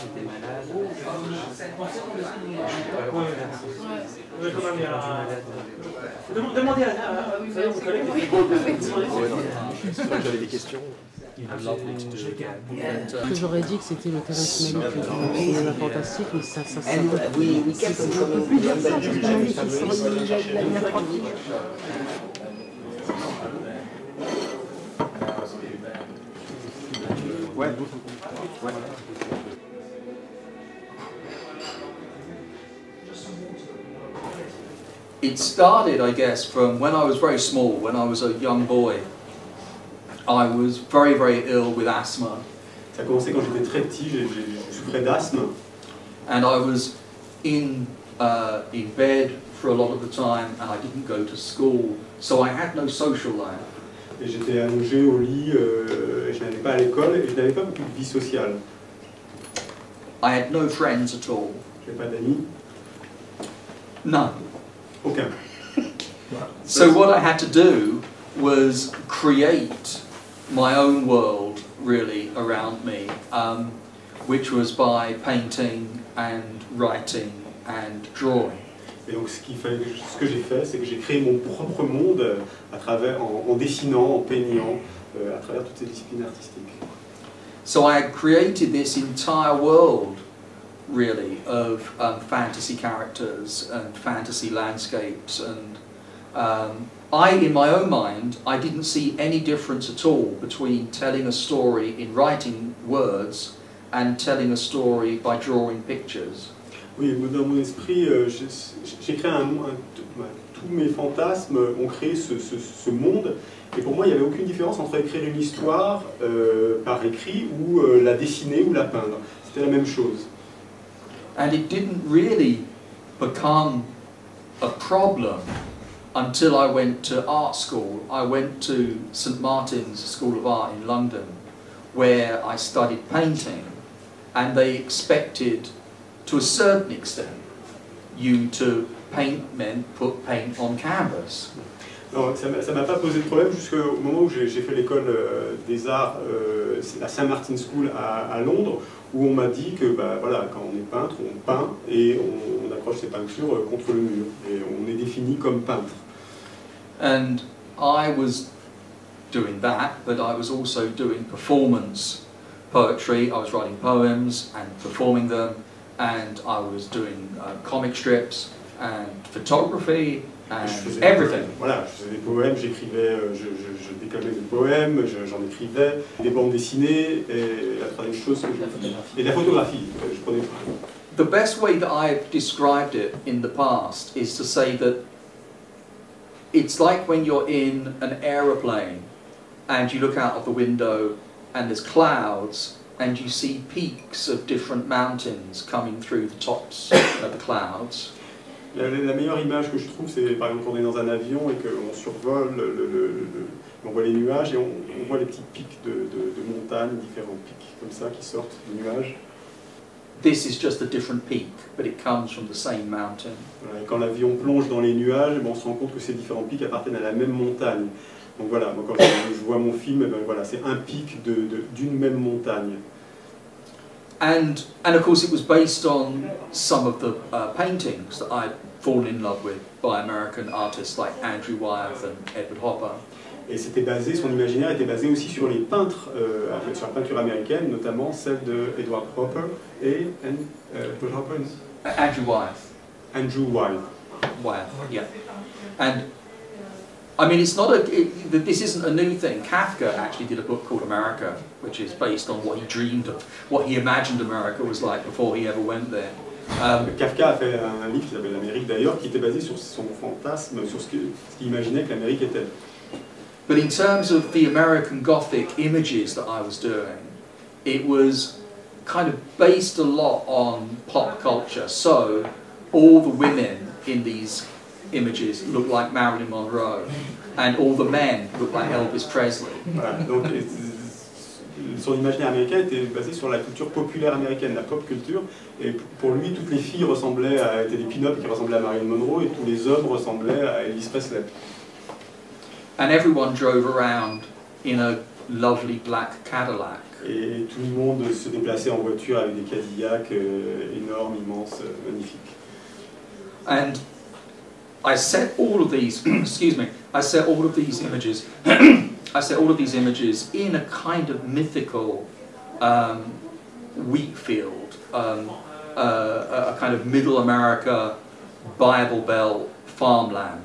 j'étais malade. Quand même, Demandez à, j'avais des questions. Que j'aurais dit que c'était le le plus cinéma fantastique, mais ça, ça, ça, them from plus dire ça, parce qu'on m'a dit qu'il serait la lumière pratique. Ouais. Ouais. It started, I guess, from when I was very small, when I was a young boy. I was very, very ill with asthma, Ça a commencé quand j'étais très petit, j'ai- j'ai- je souffrais d'asthme. and I was in uh, in bed for a lot of the time, and I didn't go to school, so I had no social life. Et j'étais allongé au lit, euh, et je n'allais pas à l'école, et je n'avais pas beaucoup de vie sociale. I had no friends at all, Je n'avais pas d'amis, none. Aucun. So what I had to do was create my own world, really, around me, um, which was by painting and writing and drawing. Et donc ce, fallait, ce que j'ai fait, c'est que j'ai créé mon propre monde euh, à travers, en, en dessinant, en peignant, euh, à travers toutes ces disciplines artistiques. So I had created this entire world, really, of um, fantasy characters and fantasy landscapes. And um, I, in my own mind, I didn't see any difference at all between telling a story in writing words and telling a story by drawing pictures. Oui, dans mon esprit, euh, un un- ouais, tous mes fantasmes ont créé ce, ce- ce monde, et pour moi, il n'y avait aucune différence entre écrire une histoire euh, par écrit ou euh, la dessiner ou la peindre. C'était la même chose. And it didn't really become a problem until I went to art school. I went to St Martin's School of Art in London, where I studied painting, and they expected, to a certain extent, you to paint men put paint on canvas. Non, ça m'a- m'a pas posé de problème jusqu'au moment où j'ai fait l'école euh, des arts, euh, la Saint Martin School à, à Londres, où on m'a dit que bah, voilà, quand on est peintre, on peint et on, on accroche ses peintures euh, contre le mur. Et on est défini comme peintre. And I was doing that, but I was also doing performance poetry. I was writing poems and performing them, and I was doing uh, comic strips and photography Ah, je faisais- everything. Voilà, je faisais des poèmes, j'écrivais, euh, je, je, je déclamais des poèmes, j'en écrivais, des bandes dessinées, et la troisième chose que je... Et la photographie, euh, je prenais... The best way that I've described it in the past is to say that it's like when you're in an aeroplane and you look out of the window and there's clouds and you see peaks of different mountains coming through the tops of the clouds. La, la meilleure image que je trouve, c'est par exemple quand on est dans un avion et qu'on survole, le, le- le- le- on voit les nuages et on, on voit les petits pics de, de, de montagnes, différents pics comme ça qui sortent des nuages. This is just a different peak, but it comes from the same mountain. Voilà, quand l'avion plonge dans les nuages, ben, on se rend compte que ces différents pics appartiennent à la même montagne. Donc voilà, moi quand je, vois mon film, ben, voilà, c'est un pic de- d'une même montagne. And, and of course, it was based on some of the uh, paintings that I'd fallen in love with by American artists like Andrew Wyeth and Edward Hopper. Et c'était basé, son imaginaire était basé aussi sur les peintres, euh, sur la peinture américaine, notamment celle de Edward Hopper et and, euh, Edward Hopper Uh, Andrew Wyeth. Andrew Wyeth. Wyeth, yeah. And I mean, it's not a. It, this isn't a new thing. Kafka actually did a book called America, which is based on what he dreamed of, what he imagined America was like before he ever went there. Um, Kafka a fait un livre qui s'appelle L'Amérique d'ailleurs, qui était basé sur son fantasme, sur ce qu'il imaginait que l'Amérique était. But in terms of the American Gothic images that I was doing, it was kind of based a lot on pop culture. So all the women in these images look like Marilyn Monroe, and all the men look like Elvis Presley. Voilà, donc, son imaginaire américain était basé sur la culture populaire américaine, la pop culture. Et pour lui, toutes les filles ressemblaient à, étaient des pin-up qui ressemblaient à Marilyn Monroe et tous les hommes ressemblaient à Elvis Presley. And everyone drove around in a lovely black Cadillac. Et tout le monde se déplaçait en voiture avec des Cadillacs euh, énormes, immenses, euh, magnifiques. And I set all of these, excuse me, I set all of these images, I set all of these images in a kind of mythical um, wheat field, um, uh, a kind of middle America Bible Belt farmland.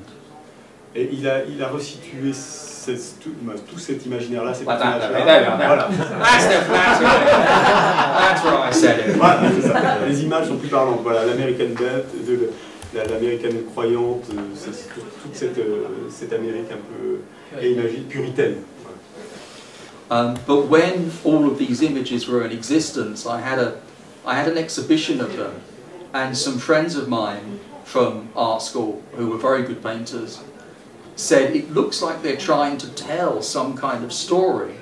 Et il a, il a resitué cette- tout, bah, tout cet imaginaire-là, we go, there. Voilà. That's, the, that's right. That's I said it. Voilà, ça. Les images sont plus parlantes. Voilà, l'American de, la- l'américaine croyante, euh, toute cette, euh, cette Amérique un peu et puritaine. Um, but when all of these images were in existence, I had a, I had an exhibition of them, and some friends of mine from art school who were very good painters said it looks like they're trying to tell some kind of story.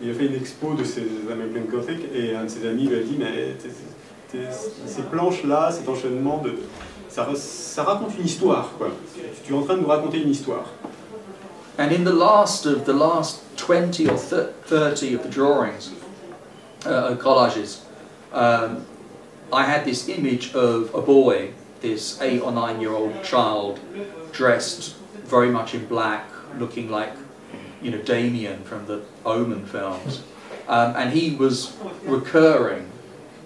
Il a fait une expo de ces et un de ses amis lui a dit mais ces planches-là, cet enchaînement, de, ça, ra- ça raconte une histoire. Quoi. Tu es en train de nous raconter une histoire. And in the last of the last 20 or 30 of the drawings, uh, collages, um, I had this image of a boy, this eight or nine year old child, dressed very much in black, looking like, you know, Damien from the Omen films. Um, and he was recurring.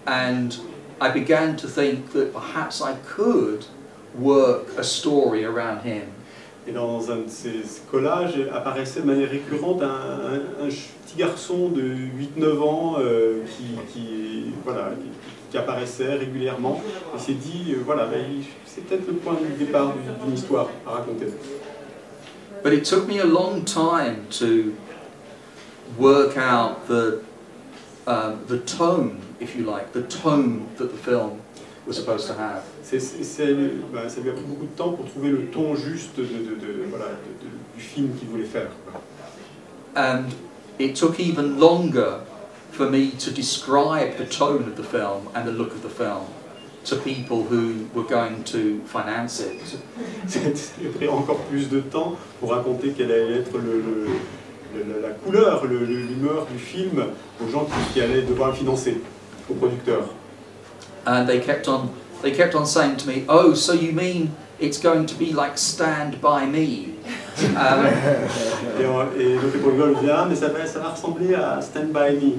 And I began to think that perhaps I could work a story around him. Et dans un de ces collages apparaissait de manière récurrente un, un- un petit garçon de 8-9 ans euh, qui, qui- voilà, qui, qui apparaissait régulièrement. Et s'est dit, euh, voilà, il- c'est peut-être le point de départ d'une histoire à raconter. But it took me a long time to work out the, um, the tone, if you like, the tone that the film was supposed to have. Ben, ça lui a pris beaucoup de temps pour trouver le ton juste de, de- de- voilà, de- de- du film qu'il voulait faire. And it took even longer for me to describe the tone of the film and the look of the film to people who were going to finance it. Ça a pris encore plus de temps pour raconter quelle allait être le, le- le- la couleur, le- le- l'humeur du film aux gens qui, qui allaient devoir le financer, aux producteurs. And they kept on, they kept on saying to me, "Oh, so you mean it's going to be like Stand by Me?" Um, Et, on- et donc les producteurs lui disaient Ah, mais ça va, ça va ressembler à Stand By Me.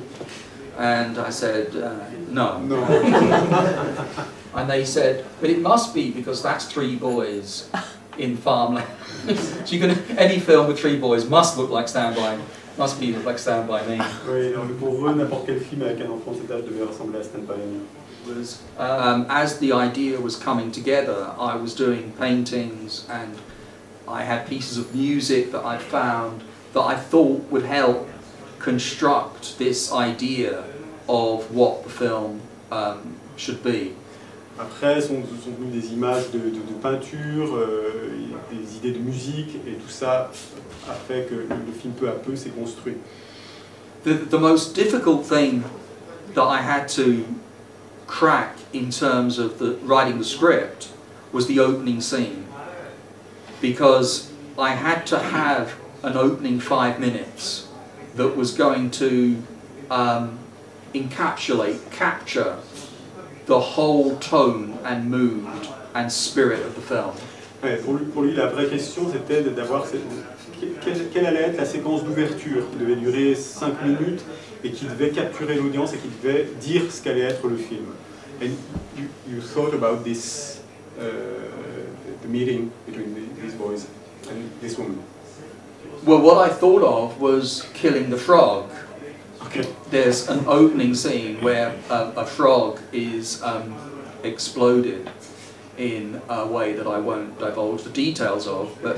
and I said, uh, "No." Non. And they said, "But it must be because that's three boys in farmland. so you can any film with three boys must look like Stand by, Me. must be like Stand by Me." Oui, donc pour eux, n'importe quel film avec un enfant de cet âge devait ressembler à Stand By Me. Was um, as the idea was coming together, I was doing paintings and I had pieces of music that I found that I thought would help construct this idea of what the film um, should be. Après, sont, sont venues des images de, de- de peinture, euh, des idées de musique, et tout ça a fait que le, film peu à peu s'est construit. The, the most difficult thing that I had to crack in terms of the writing the script was the opening scene because I had to have an opening five minutes that was going to um, encapsulate, capture the whole tone and mood and spirit of the film. Ouais, pour, lui, pour lui, la vraie question, c'était d'avoir cette- quelle, allait être la séquence d'ouverture qui devait durer 5 minutes et qui devait capturer l'audience et qui devait dire ce qu'allait être le film. And you, you thought about this, uh, the meeting between the- these boys and this woman. Well, what I thought of was killing the frog. Okay. there's an opening scene where a, a frog is um, exploded in a way that I won't divulge the details of, but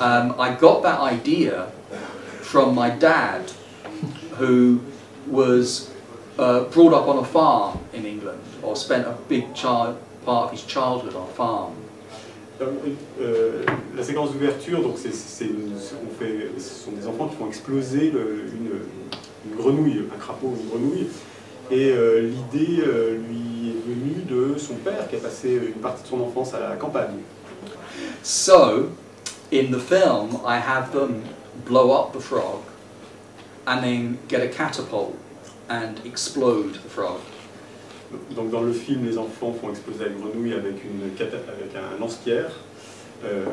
um, I got that idea from my dad, who was uh, brought up on a farm in England, or spent a big child, part of his childhood on a farm. Donc, euh, la séquence d'ouverture, donc c'est, ce sont des enfants qui font exploser le- une, une grenouille, un crapaud, une grenouille. Et euh, l'idée euh, lui est venue de son père qui a passé une partie de son enfance à la campagne. So, in the film, I have them blow up the frog, and then get a catapult and explode the frog. Donc dans le film, les enfants font exploser la grenouille avec, une, avec un lance-pierre. Euh,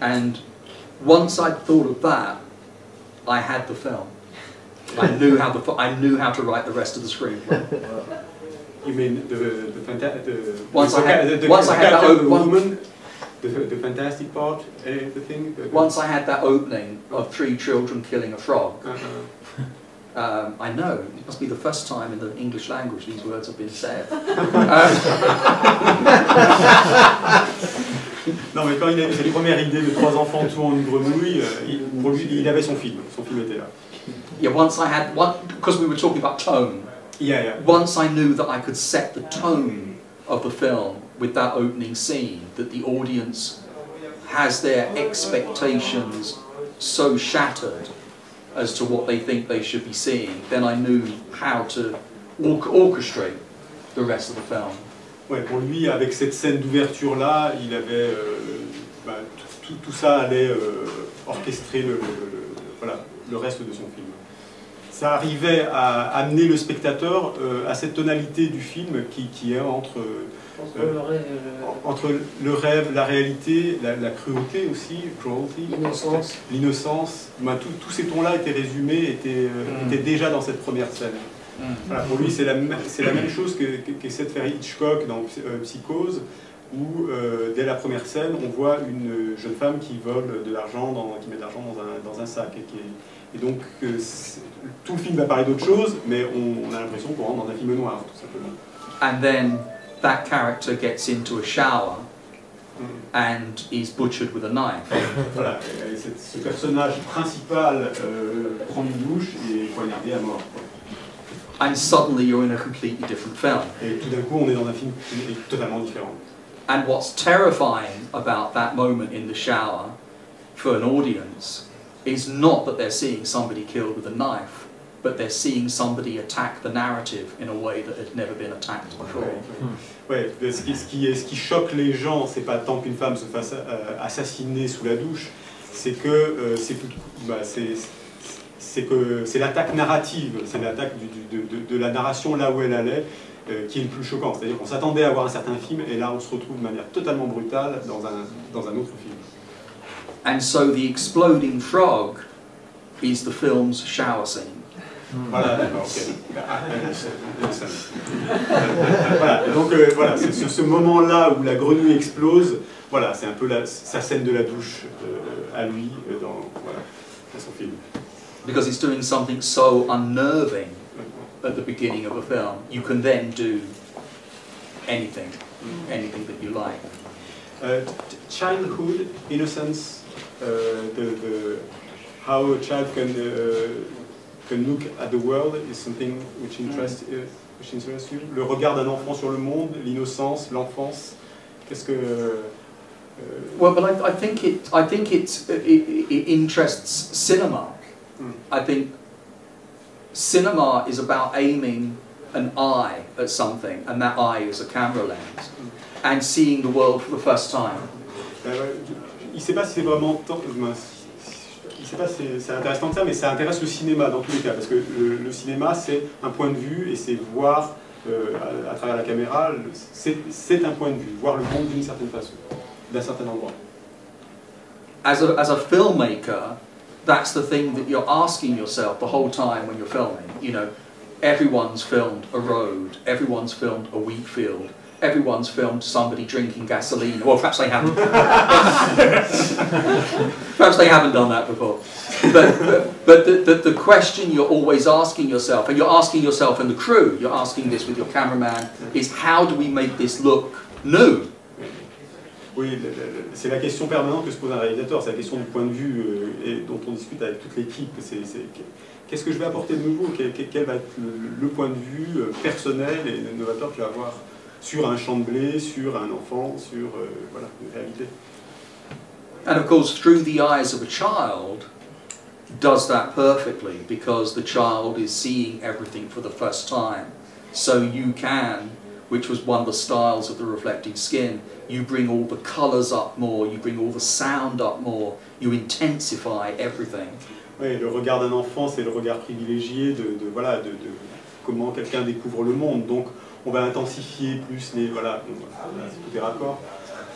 And once I'd thought of that, I had the film. I knew how the I knew how to write the rest of the screenplay. you mean the, the, the, Once the, I had- the, the, once I had that the woman, the, the fantastic part, eh, the thing. the- Once I had that opening of three children killing a frog, Uh-huh. um, I know it must be the first time in the English language these words have been said. Um, Non, mais quand il a cette première idée de trois enfants tuant une grenouille, euh, il, pour lui, il avait son film. Son film était là. yeah, once I had one because we were talking about tone. Yeah, yeah. Once I knew that I could set the tone of the film with that opening scene, that the audience has their expectations so shattered as to what they think they should be seeing, then I knew how to or- orchestrate the rest of the film. Avec cette scène d'ouverture-là, il avait. euh, bah, tout, ça allait euh, orchestrer le, reste de son film. Ça arrivait à amener le spectateur euh, à cette tonalité du film qui est entre, Entre le rêve et le- entre le rêve, la réalité, la, la cruauté aussi, cruelty, L'innocence. l'innocence. Tout- tous ces tons-là étaient résumés, étaient, euh, Mm. étaient déjà dans cette première scène. Voilà, pour lui, c'est la, même- c'est la même chose que- que- qu'essaie de faire Hitchcock dans Psy- euh, Psychose, où euh, dès la première scène, on voit une jeune femme qui vole de l'argent, qui met de l'argent dans un, dans un sac. Et, qui est- et donc, euh, tout le film va parler d'autre chose, mais on, on a l'impression qu'on rentre dans un film noir, tout simplement. And then that character gets into a shower Mm. and is butchered with a knife. Voilà, ce personnage principal euh, prend une douche et est poignardé à mort. And suddenly you're in a completely different film. Et tout d'un coup, on est dans un film totalement différent. And what's terrifying about that moment in the shower for an audience is not that they're seeing somebody killed with a knife, but they're seeing somebody attack the narrative in a way that had never been attacked before. Ouais, mais ce, qui, ce, qui est- ce qui choque les gens, c'est pas tant qu'une femme se fasse euh, assassiner sous la douche, c'est que euh, c'est bah, c'est- c'est que c'est l'attaque narrative, c'est l'attaque de- de la narration là où elle allait, euh, qui est le plus choquant. C'est-à-dire qu'on s'attendait à voir un certain film, et là on se retrouve de manière totalement brutale dans un, dans un autre film. And so the exploding frog is the film's shower scene. Voilà, d'accord, ok. Voilà, donc euh, voilà, c'est ce, ce moment-là où la grenouille explose, voilà, c'est un peu la, sa scène de la douche euh, à lui euh, dans, voilà, dans son film. Because it's doing something so unnerving at the beginning of a film, you can then do anything, anything that you like. Uh, childhood, innocence, uh, the, the, how a child can, uh, can look at the world is something which interests, uh, which interests you. Le regard d'un enfant sur le monde, l'innocence, l'enfance, qu'est-ce que... euh, Well, but I, I think it. I think it's, it, it interests cinema. Mm. I think cinema is about aiming an eye at something, and that eye is a camera lens, and seeing the world for the first time. Il ne sait pas si c'est vraiment mince. Il sait pas si c'est- intéressant que ça, mais ça intéresse le cinéma dans tous les cas, parce que le, le cinéma c'est un point de vue et c'est voir euh, à, à travers la caméra, c'est un point de vue, voir le monde d'une certaine façon, d'un certain endroit. As a, as a filmmaker, that's the thing that you're asking yourself the whole time when you're filming. You know, everyone's filmed a road, everyone's filmed a wheat field, everyone's filmed somebody drinking gasoline. Well, perhaps they haven't. perhaps they haven't done that before. But, but, but the, the, the question you're always asking yourself, and you're asking yourself and the crew, you're asking this with your cameraman, is how do we make this look new? Oui, c'est la question permanente que se pose un réalisateur, c'est la question du point de vue euh, et dont on discute avec toute l'équipe. C'est- Qu'est-ce que je vais apporter de nouveau? Quel, quel- quel va être le, le point de vue euh, personnel et novateur que je vais avoir sur un champ de blé, sur un enfant, sur euh, voilà, une réalité And of course, through the eyes of a child, does that perfectly because the child is seeing everything for the first time. So you can, which was one of the styles of the reflecting skin, you bring all the colours up more, you bring all the sound up more, you intensify everything. Oui, le regard d'un enfant, c'est le regard privilégié de, de voilà, de, de comment quelqu'un découvre le monde. Donc, on va intensifier plus les, voilà, tout est raccord.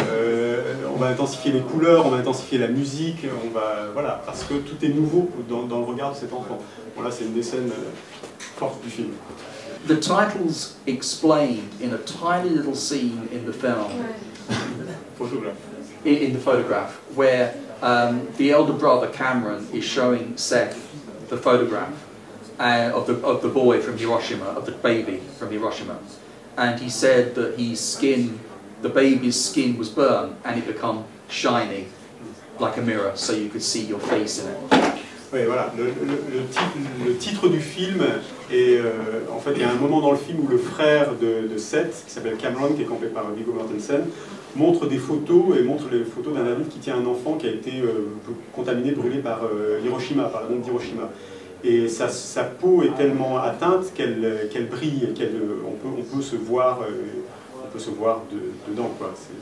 Euh, on va intensifier les couleurs, on va intensifier la musique, on va, voilà, parce que tout est nouveau dans, dans le regard de cet enfant. Bon, là, c'est une des scènes euh, fortes du film. The title's explained in a tiny little scene in the film, in, in the photograph, where um, the elder brother Cameron is showing Seth the photograph uh, of, the, of the boy from Hiroshima, of the baby from Hiroshima. And he said that his skin, the baby's skin was burned and it become shiny like a mirror so you could see your face in it. Oui, voilà. Le, le- le titre, le titre du film est. euh, en fait, il y a un moment dans le film où le frère de, de Seth, qui s'appelle Cameron, qui est campé par Viggo Mortensen, montre des photos et montre les photos d'un adulte qui tient un enfant qui a été euh, contaminé, brûlé par euh, Hiroshima, par la bombe d'Hiroshima. Et sa, sa peau est tellement atteinte qu'elle qu'elle brille, qu'elle, euh, on, peut, on peut se voir, euh, on peut se voir de- dedans. Quoi. C'est,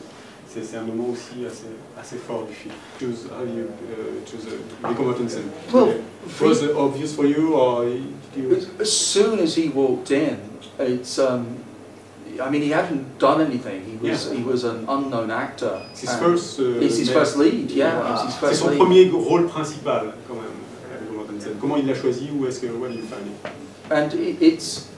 c'est, c'est un moment aussi assez, assez fort du film. Choose, how you uh, choose uh, Viggo Mortensen? Well, was it obvious for you, or did you? As soon as he walked in, it's. Um, I mean, he hadn't done anything. He was Yeah. he was an unknown actor. It's his first. Uh, it's his first lead, yeah. It's his C'est first son lead. premier rôle principal, Comment il l'a choisi ou est-ce que it? and it's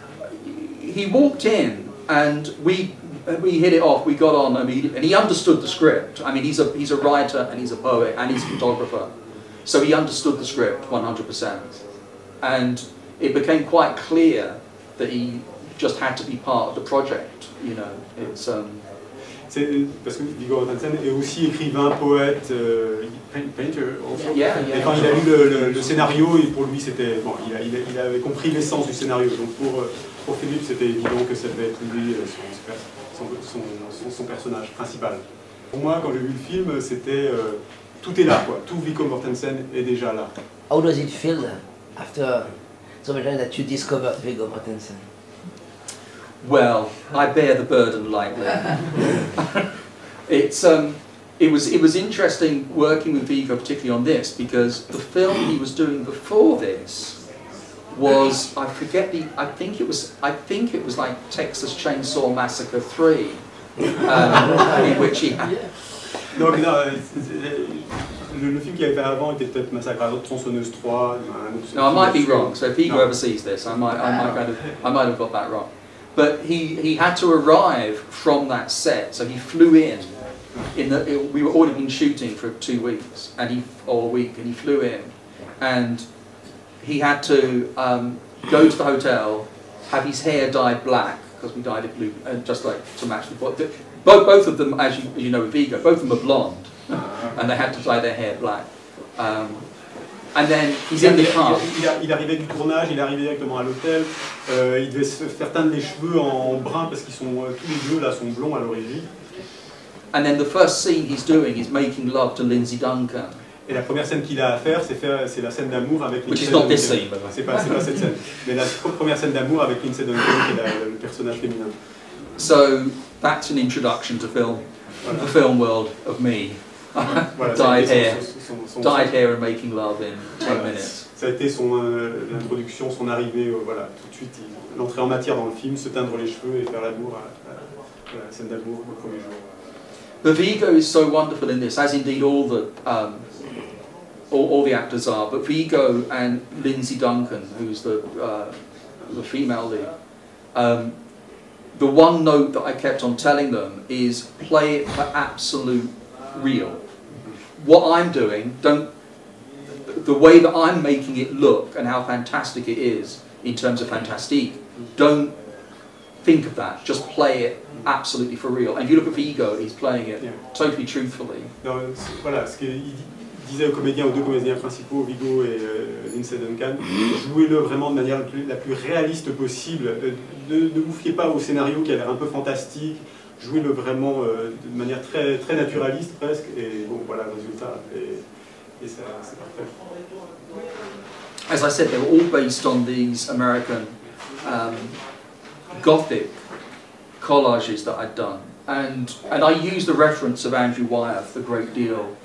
he walked in and we we hit it off we got on immediately and he understood the script. I mean he's a he's a writer and he's a poet and he's a photographer. So he understood the script 100% and it became quite clear that he just had to be part of the project you know. It's um, parce que Viggo Mortensen est aussi écrivain, poète, euh, painter. also. Yeah, yeah. Et quand il a lu le, le- le scénario, et pour lui c'était bon, il, a- il a- il avait compris l'essence du scénario. Donc pour euh, pour Philippe, c'était évident que ça devait être lui euh, son, son, son- son- son personnage principal. Pour moi, quand j'ai vu le film, c'était euh, tout est là, quoi. Tout Viggo Mortensen est déjà là. How does it feel after so many times that you discovered Viggo Mortensen? Well, I bear the burden lightly. it's um, it was it was interesting working with Vigo, particularly on this, because the film he was doing before this was I forget the I think it was I think it was like Texas Chainsaw Massacre three, um, in which he had, Donc non, euh, le, le film qu'il avait fait avant était peut-être Massacre à la tronçonneuse 3. un autre No, I might be wrong. So if Vigo No. ever sees this, I might, I might, kind of, I might have got that wrong. But he, he had to arrive from that set, so he flew in. In the, it- we were already been shooting for two weeks, and he or a week, and he flew in, and he had to um, go to the hotel, have his hair dyed black because we dyed it blue, and just like to match the both both of them, as you, as you know, with Vigo, both of them are blonde, and they had to dye their hair black. Um, and then he's in the car. Il, il- il arrivait du tournage, il arrivait directement à l'hôtel. euh, il devait se faire teindre les cheveux en brun parce qu'ils sont euh, tous les deux là sont blonds à l'origine. And then the first scene he's doing is making love to Lindsay Duncan. Et la première scène qu'il a à faire, c'est la scène d'amour avec Which is Lindsay not this Duncan. C'est pas, pas cette scène. Mais la première scène d'amour avec Lindsay Duncan, qui est la- le personnage féminin. So that's an introduction to film, Voilà. the film world of me. Voilà, ça a dyed été hair, son- son- son- dyed hair and making love in 10 Voilà. minutes. Ça a été son euh, l'introduction, son arrivée, euh, voilà, tout de suite, l'entrée en matière dans le film, se teindre les cheveux et faire l'amour, à, à- à la scène d'amour au premier jour. But Vigo is so wonderful in this, as indeed all the um, all, all the actors are. But Vigo and Lindsay Duncan, who's the uh, the female lead, um, the one note that I kept on telling them is play it for absolute real. What I'm doing, don't the way that I'm making it look and how fantastic it is in terms of fantastique. Don't think of that. Just play it absolutely for real. And if you look at Vigo, he's playing it Yeah. totally truthfully. Non, voilà, ce qu'il il disait aux comédiens, aux deux comédiens principaux, Vigo et euh, Lindsay Duncan, jouez-le vraiment de manière la plus, la plus réaliste possible. Euh, Ne, ne vous fiez pas au scénario qui a l'air un peu fantastique. Jouez-le vraiment euh, de manière très, très naturaliste presque. Et bon, voilà le résultat. Et, et c'est parfait. As I said, they were all based on these American um, Gothic collages that I'd done. And, and I used the reference of Andrew Wyeth a great deal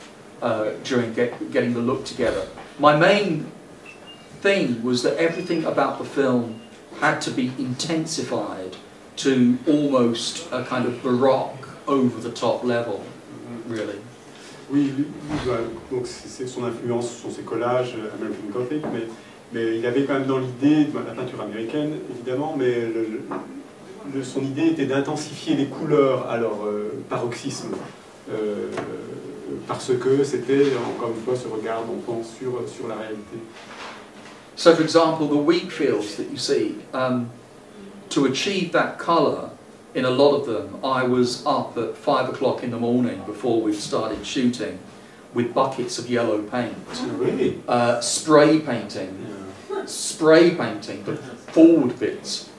uh, during get, getting the look together. My main thing was that everything about the film had to be intensified to almost a kind of baroque, over the top level, really. Oui, lui, donc c'est son influence, ce sont ses collages, euh, American Gothic, mais, mais il avait quand même dans l'idée, bah, la peinture américaine évidemment, mais le, le, son idée était d'intensifier les couleurs à leur euh, paroxysme, euh, parce que c'était encore une fois ce regard d'enfant sur, sur la réalité. So for example, the wheat fields that you see, um, to achieve that colour, in a lot of them, I was up at five o'clock in the morning before we started shooting with buckets of yellow paint. Really? Uh, spray painting. Yeah. Spray painting the forward bits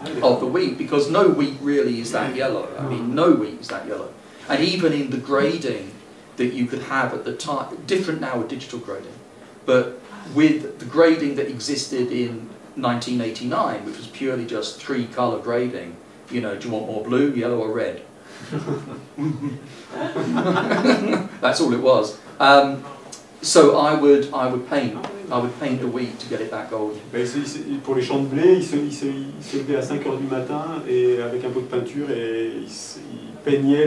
of the wheat because no wheat really is that yellow. I mean, no wheat is that yellow. And even in the grading that you could have at the time, different now with digital grading, but with the grading that existed in 1989, which was purely just three colour grading, you know, do you want more blue, yellow or red? That's all it was. Um, so I would, I would paint, I would paint the wheat to get it that golden. Pour les champs de blé, il se, levait à 5 heures du matin et avec un pot de peinture et il, peignait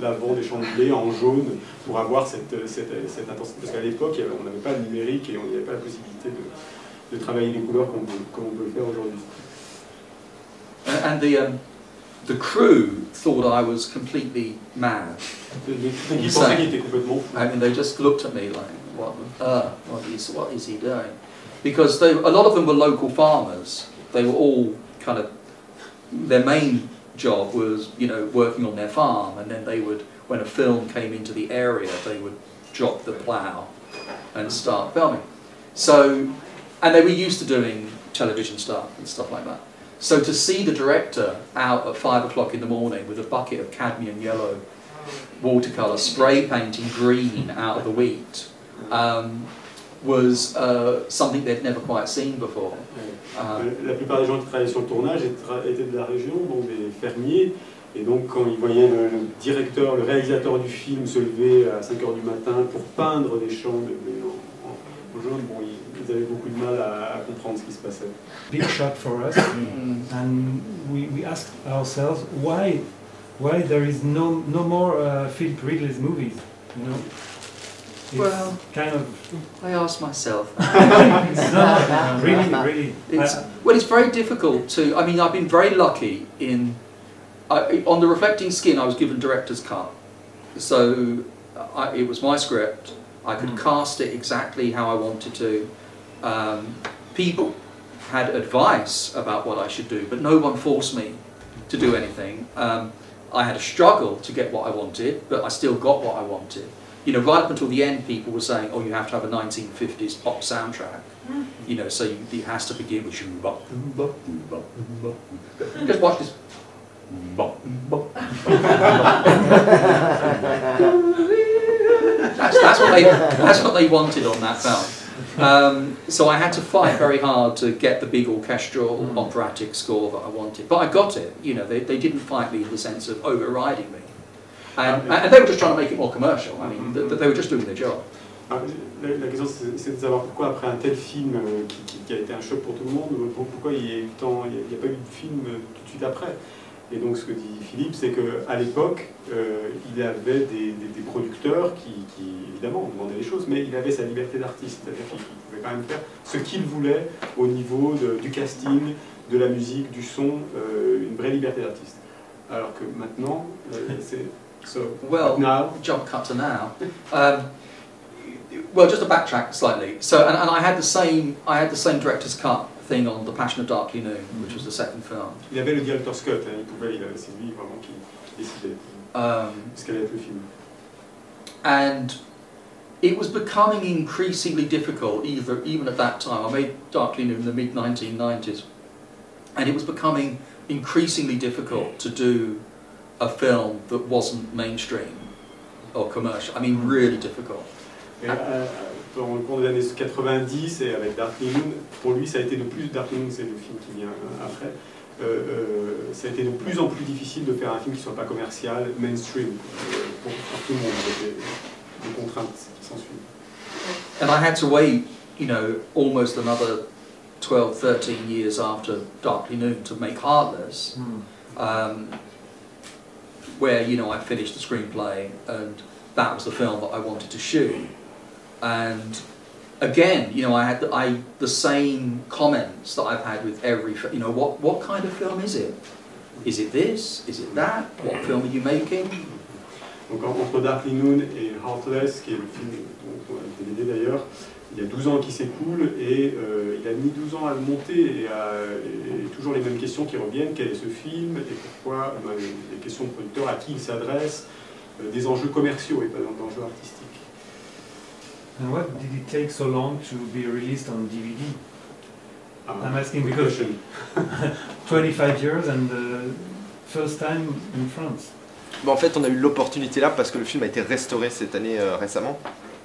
l'avant des champs de blé en jaune pour avoir cette, cette, cette intensité. Parce qu'à l'époque, on n'avait pas le numérique et on n'avait pas la possibilité de, de travailler les couleurs comme, comme on peut le faire aujourd'hui. And the, um, the crew thought I was completely mad. I mean, they just looked at me like, what, uh, what, is, what is he doing? Because they, a lot of them were local farmers. They were all kind of, their main job was, you know, working on their farm, and then they would, when a film came into the area, they would drop the plough and start filming. So, and they were used to doing television stuff and stuff like that. So to see the director out at five o'clock in the morning with a bucket of cadmium yellow watercolour spray painting green out of the wheat um, was uh, something they'd never quite seen before. Um, la plupart des gens qui travaillaient sur le tournage étaient de la région, donc des fermiers. Et donc quand ils voyaient le, le directeur, le réalisateur du film se lever à 5h du matin pour peindre des champs de blé en, en, en jaune, bon, ils, ils avaient beaucoup de mal à, à, comprendre ce qui se passait. Big shock for us, and we, we asked ourselves why why there is no no more uh, Philip Ridley's movies, you know. It's well, kind of. I asked myself. no, really, really. It's, well, it's very difficult to. I mean, I've been very lucky in. I, on the reflecting skin, I was given director's cut, so I, it was my script. I could mm. cast it exactly how I wanted to. Um, people had advice about what I should do, but no one forced me to do anything. Um, I had a struggle to get what I wanted, but I still got what I wanted. You know, right up until the end, people were saying, "Oh, you have to have a 1950s pop soundtrack." You know, so you, it has to begin with Just watch this. that's, that's what they that's what they wanted on that film. Um, so I had to fight very hard to get the big orchestral mm. operatic score that I wanted. But I got it. You know, they, they didn't fight me in the sense of overriding me. And, and they were just trying to make it more commercial. I mean, they, they were just doing their job. Ah, la, question c'est de savoir pourquoi après un tel film euh, qui, qui, qui, a été un choc pour tout le monde, pourquoi il y a, eu tant, il n'y a, a, pas eu de film euh, tout de suite après. Et donc ce que dit Philippe, c'est qu'à l'époque, euh, il avait des, des, des producteurs qui, qui, évidemment, demandaient des choses, mais il avait sa liberté d'artiste, c'est-à-dire qu'il pouvait quand même faire ce qu'il voulait au niveau de, du casting, de la musique, du son, euh, une vraie liberté d'artiste. Alors que maintenant, euh, c'est... So, well, now, jump cut to now. Um, well, just to backtrack slightly. So, and, and I had the same, I had the same director's cut thing on The Passion of Darkly Noon, which was the second film. Il avait le directeur Scott, hein, il pouvait, il avait, c'est lui vraiment qui, décidait um, ce qu'allait être le film. And it was becoming increasingly difficult, either, even at that time. I made Darkly Noon in the mid 1990s, and it was becoming increasingly difficult to do a film that wasn't mainstream or commercial. I mean, really difficult. Et, euh, dans le cours des années 90 et avec Dark Moon, pour lui ça a été de plus Dark Moon, c'est le film qui vient après, euh, euh, ça a été de plus en plus difficile de faire un film qui ne soit pas commercial, mainstream, euh, pour, pour tout le monde, avec les, les contraintes qui s'en suivent. And I had to wait, you know, almost another 12, 13 years after Darkly Noon to make Heartless, um, where, you know, I finished the screenplay and that was the film that I wanted to shoot. And again, you know, I had the, I, the same comments that I've had with every, you know, what, what kind of film is it? Is it this? Is it that? What film are you making? Donc en- entre Darkly Noon et Heartless, qui est le film dont on a le DVD d'ailleurs, il y a 12 ans qui s'écoulent et euh, il a mis 12 ans à le monter et, à, et toujours les mêmes questions qui reviennent. Quel est ce film et pourquoi ben, Les questions de producteurs, à qui il s'adresse, euh, des enjeux commerciaux et pas d'enjeux artistiques. And what did it take so long to be released on DVD? Ah, I'm asking because- question. 25 years and the first time in France. Bon, en fait, on a eu l'opportunité là parce que le film a été restauré cette année euh, récemment.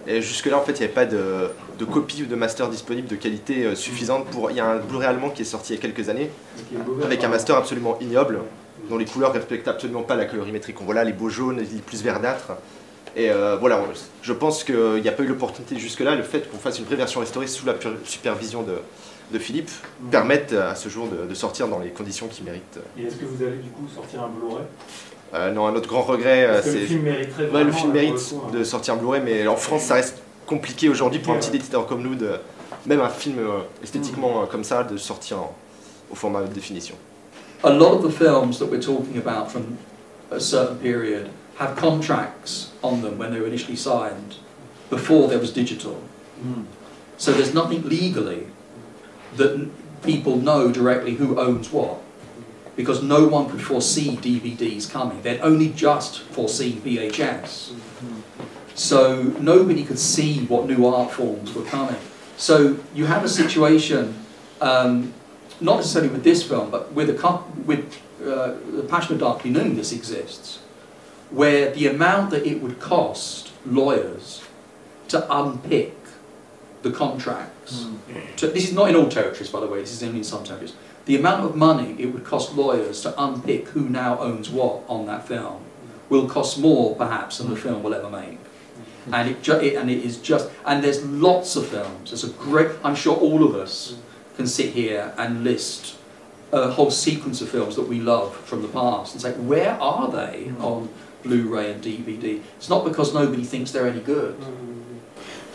Et jusque-là, en fait, il n'y avait pas de, de copie ou de master disponible de qualité euh, suffisante pour. Il y a un Blu-ray allemand qui est sorti il y a quelques années avec un master absolument ignoble, dont les couleurs respectent absolument pas la colorimétrie qu'on voit là, les beaux jaunes, les plus verdâtres. Et euh, voilà, je pense qu'il n'y a pas eu l'opportunité jusque-là. Le fait qu'on fasse une vraie version restaurée sous la supervision de, de Philippe permettent à ce jour de, de sortir dans les conditions qu'il mérite. Et est-ce que vous allez du coup sortir un Blu-ray? Euh, non, un autre grand regret, euh, que le c'est. film mériterait Ouais, le film mérite le coup, hein. de sortir en Blu-ray, mais en France, ça reste compliqué aujourd'hui pour un petit éditeur comme nous, de, même un film euh, esthétiquement euh, comme ça, de sortir en- au format de définition. a lot of the films that we're talking about from a certain period have contracts on them when they were initially signed before there was digital. Mm. So there's nothing legally that people know directly who owns what. Because no one could foresee DVDs coming. They'd only just foreseen VHS. So nobody could see what new art forms were coming. So you have a situation, um, not necessarily with this film, but with, a, with uh, The Passion of Darkly Noon, this exists, where the amount that it would cost lawyers to unpick the contracts, hmm. to, this is not in all territories, by the way, this is only in some territories. The amount of money it would cost lawyers to unpick who now owns what on that film will cost more, perhaps, than the film will ever make. And it, ju- it and it is just and there's lots of films. There's a great. I'm sure all of us can sit here and list a whole sequence of films that we love from the past and say, where are they hmm. on Blu-ray and DVD? It's not because nobody thinks they're any good.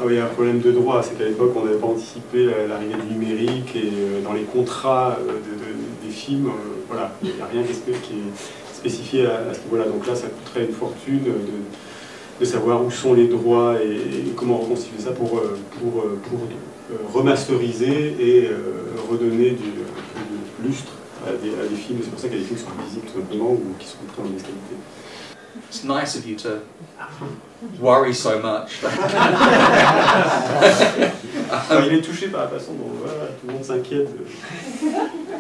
Ah oui, il y a un problème de droit, c'est qu'à l'époque on n'avait pas anticipé la- l'arrivée du numérique et euh, dans les contrats euh, de- de- des films, euh, voilà, il n'y a rien qui est, spécifié à, ce niveau-là. Donc là, ça coûterait une fortune de, savoir où sont les droits et, comment reconstituer ça pour, pour, pour remasteriser et redonner du, lustre à des, films. C'est pour ça qu'il y a des films qui sont visibles tout simplement ou qui sont très mauvaise qualité. It's nice of you to worry so much. Enfin, il est touché par la façon dont voilà, tout le monde s'inquiète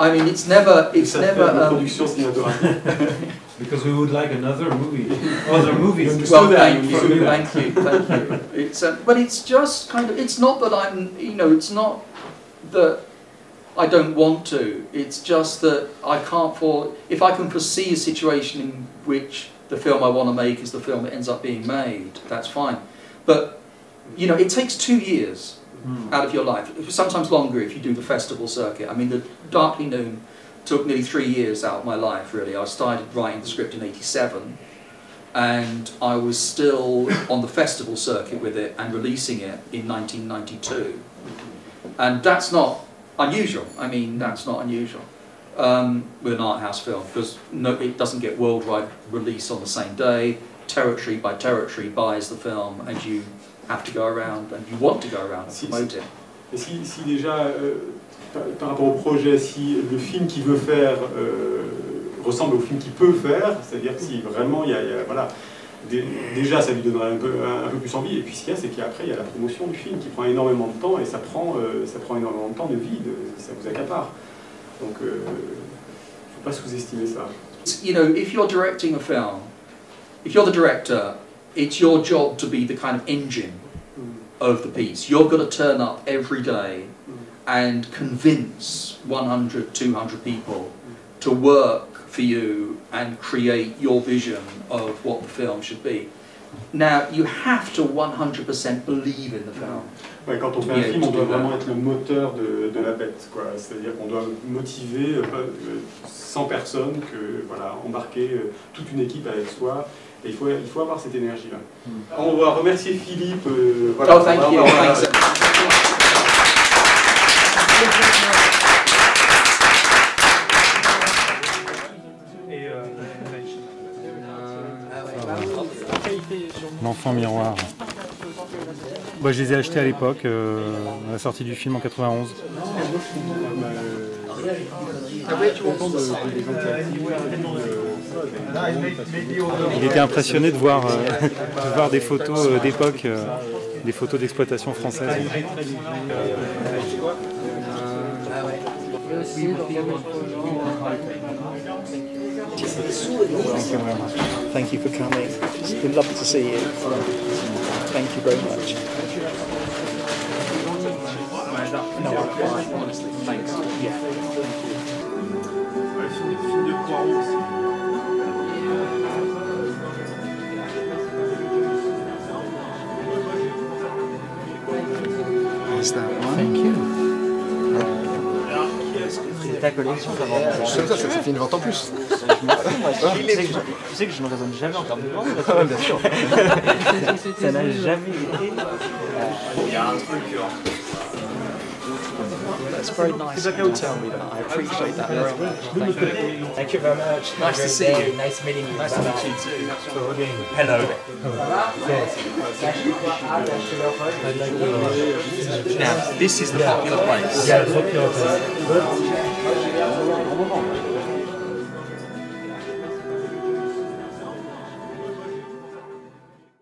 I mean, it's never, it's never. Um, production cinématographique. Because we would like another movie, other movies. Well, So thank you, thank you, thank you. It's, uh, but it's just kind of, it's not that I'm, you know, it's not that I don't want to. It's just that I can't for, if I can foresee a situation in which the film I want to make is the film that ends up being made, that's fine. But, you know, it takes two years Mm. out of your life, sometimes longer if you do the festival circuit. I mean, the Darkly Noon took nearly three years out of my life, really. I started writing the script in 87, and I was still on the festival circuit with it and releasing it in 1992. And that's not unusual. I mean, that's not unusual um, with an art house film because no, it doesn't get worldwide release on the same day. Territory by territory buys the film, and you have to go around and you want to go around and Si, promote it. Et si, si déjà, euh, par, par rapport au projet, si le film qu'il veut faire euh, ressemble au film qu'il peut faire, c'est-à-dire que si vraiment il y y a- voilà, dé- déjà ça lui donnerait un peu, un, un peu plus envie, et puis ce qu'il y a, c'est qu'après il y a la promotion du film qui prend énormément de temps, et ça prend, euh, ça prend énormément de temps de vie, de- ça vous accapare. Donc ne faut pas sous-estimer ça. you know, if you're directing a film, if you're the director, it's your job to be the kind of engine mm. of the piece. You've got to turn up every day mm. and convince 100, 200 people mm. to work for you and create your vision of what the film should be. Now, you have to 100% believe in the film. Ouais, quand on fait un film, on doit vraiment être le moteur de, de la bête. C'est-à-dire qu'on doit motiver euh, euh, 100 personnes, que, voilà, embarquer euh, toute une équipe avec soi. Et il faut, il faut avoir cette énergie-là. On va remercier Philippe. euh, voilà, oh, thank you. on L'enfant miroir. Bah, je les ai achetés à l'époque, euh, à la sortie du film en 91. Il était impressionné de voir, euh, des photos euh, d'époque, des photos d'exploitation française. Thank you for. It's been lovely to see you. Thank you very much. No, honestly. Thanks. Yeah. Ouais, film, film de Poirot aussi. Is that one? Thank you. C'est ta collection d'avant. Comme ça, ça fait une vente en plus. Tu sais que je, tu sais que je ne raisonne jamais en termes de vente. bien sûr. Ça n'a jamais été. That's very nice of you to tell me that. I appreciate that very much. Thank you. Thank you very much. Nice to see you. Nice meeting you. Nice to meet you too. Hello. Now, this is the popular place. Yeah, popular place.